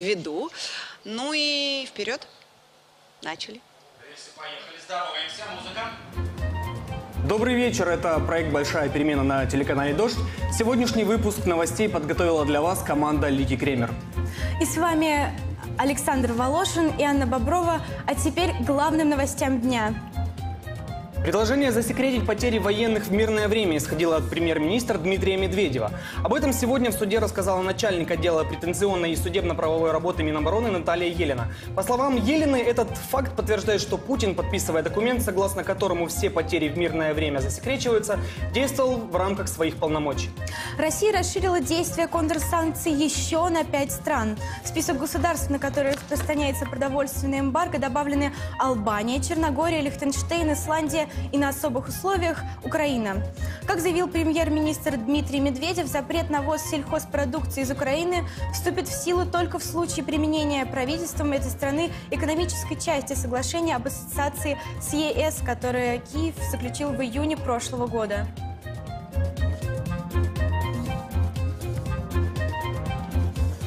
виду. Ну и вперед. Начали. Поехали, здороваемся, музыка. Добрый вечер, это проект «Большая перемена» на телеканале «Дождь». Сегодняшний выпуск новостей подготовила для вас команда Лики Кремер. И с вами Александр Волошин и Анна Боброва. А теперь к главным новостям дня. Предложение засекретить потери военных в мирное время исходило от премьер-министра Дмитрия Медведева. Об этом сегодня в суде рассказала начальник отдела претензионной и судебно-правовой работы Минобороны Наталья Елена. По словам Елены, этот факт подтверждает, что Путин, подписывая документ, согласно которому все потери в мирное время засекречиваются, действовал в рамках своих полномочий. Россия расширила действие контрсанкций еще на пять стран. В список государств, на которые распространяется продовольственный эмбарго, добавлены Албания, Черногория, Лихтенштейн, Исландия и на особых условиях Украина. Как заявил премьер-министр Дмитрий Медведев, запрет на ввоз сельхозпродукции из Украины вступит в силу только в случае применения правительством этой страны экономической части соглашения об ассоциации с ЕС, которое Киев заключил в июне прошлого года.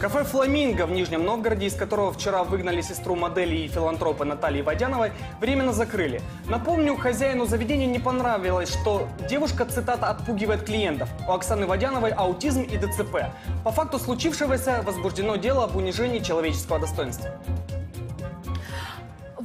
Кафе «Фламинго» в Нижнем Новгороде, из которого вчера выгнали сестру модели и филантропа Натальи Водяновой, временно закрыли. Напомню, хозяину заведения не понравилось, что девушка, цитата, «отпугивает клиентов». У Оксаны Водяновой аутизм и ДЦП. По факту случившегося возбуждено дело об унижении человеческого достоинства.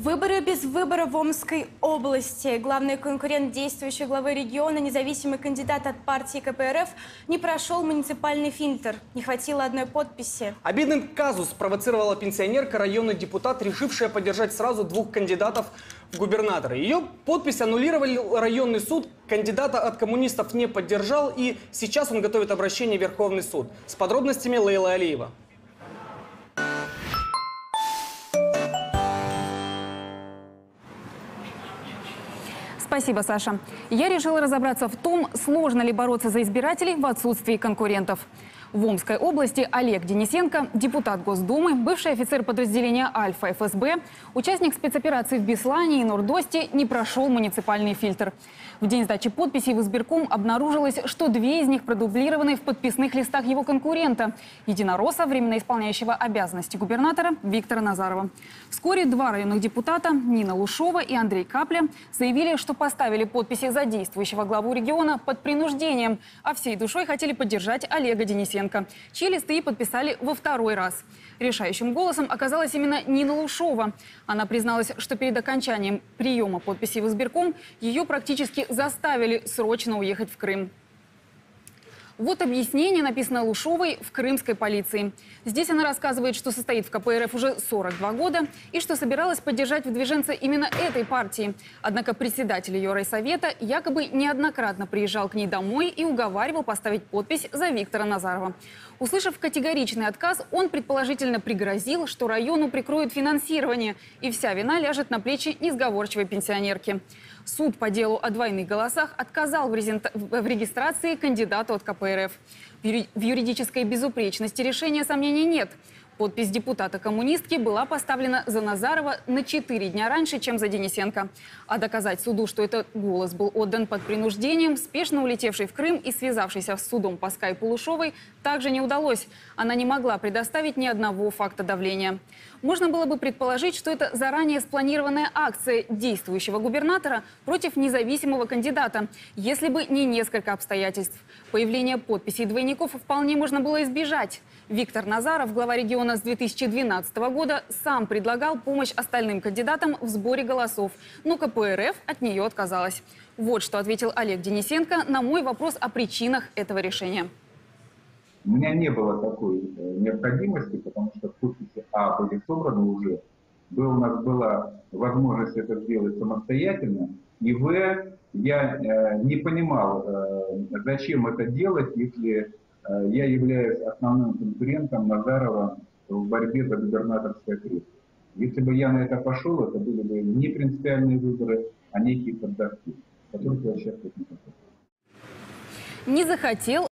Выборы без выбора в Омской области. Главный конкурент действующей главы региона, независимый кандидат от партии КПРФ, не прошел муниципальный фильтр. Не хватило одной подписи. Обидный казус спровоцировала пенсионерка, районный депутат, решившая поддержать сразу двух кандидатов в губернаторы. Ее подпись аннулировали районный суд, кандидата от коммунистов не поддержал, и сейчас он готовит обращение в Верховный суд. С подробностями Лейла Алиева. Спасибо, Саша. Я решила разобраться в том, сложно ли бороться за избирателей в отсутствии конкурентов. В Омской области Олег Денисенко, депутат Госдумы, бывший офицер подразделения «Альфа» ФСБ, участник спецоперации в Беслане и Нордосте, не прошел муниципальный фильтр. В день сдачи подписей в избирком обнаружилось, что две из них продублированы в подписных листах его конкурента – единоросса, временно исполняющего обязанности губернатора Виктора Назарова. Вскоре два районных депутата – Нина Лушова и Андрей Капля – заявили, что поставили подписи за действующего главу региона под принуждением, а всей душой хотели поддержать Олега Денисенко, чьи листы подписали во второй раз. Решающим голосом оказалась именно Нина Лушова. Она призналась, что перед окончанием приема подписей в избирком ее практически заставили срочно уехать в Крым. Вот объяснение, написано Лушовой в крымской полиции. Здесь она рассказывает, что состоит в КПРФ уже 42 года и что собиралась поддержать выдвиженца именно этой партии. Однако председатель ее райсовета якобы неоднократно приезжал к ней домой и уговаривал поставить подпись за Виктора Назарова. Услышав категоричный отказ, он предположительно пригрозил, что району прикроют финансирование, и вся вина ляжет на плечи несговорчивой пенсионерки. Суд по делу о двойных голосах отказал в, регистрации кандидату от КПРФ. В юридической безупречности решения сомнений нет. Подпись депутата-коммунистки была поставлена за Назарова на 4 дня раньше, чем за Денисенко. А доказать суду, что этот голос был отдан под принуждением, спешно улетевший в Крым и связавшийся с судом по скайпу Лушовой, также не удалось. Она не могла предоставить ни одного факта давления. Можно было бы предположить, что это заранее спланированная акция действующего губернатора против независимого кандидата, если бы не несколько обстоятельств. Появление подписей двойников вполне можно было избежать. Виктор Назаров, глава региона с 2012 года, сам предлагал помощь остальным кандидатам в сборе голосов, но КПРФ от нее отказалась. Вот что ответил Олег Денисенко на мой вопрос о причинах этого решения. У меня не было такой э, необходимости, потому что подписи А были собраны уже, был, у нас была возможность это сделать самостоятельно, и В, я э, не понимал, э, зачем это делать, если э, я являюсь основным конкурентом Назарова в борьбе за губернаторское кресло. Если бы я на это пошел, это были бы не принципиальные выборы, а некие поддавки, которых я сейчас не хотел. Не захотел